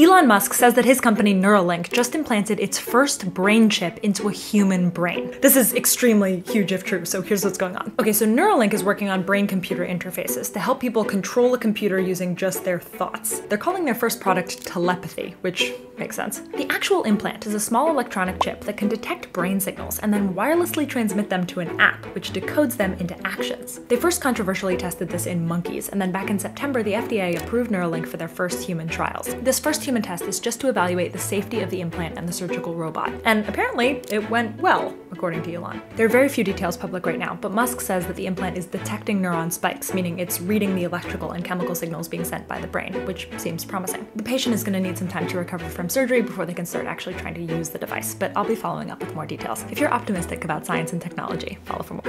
Elon Musk says that his company Neuralink just implanted its first brain chip into a human brain. This is extremely huge if true, so here's what's going on. Okay, so Neuralink is working on brain computer interfaces to help people control a computer using just their thoughts. They're calling their first product telepathy, which makes sense. The actual implant is a small electronic chip that can detect brain signals and then wirelessly transmit them to an app, which decodes them into actions. They first controversially tested this in monkeys, and then back in September, the FDA approved Neuralink for their first human trials. This first human test is just to evaluate the safety of the implant and the surgical robot. And apparently, it went well, according to Elon. There are very few details public right now, but Musk says that the implant is detecting neuron spikes, meaning it's reading the electrical and chemical signals being sent by the brain, which seems promising. The patient is going to need some time to recover from surgery before they can start actually trying to use the device, but I'll be following up with more details. If you're optimistic about science and technology, follow for more.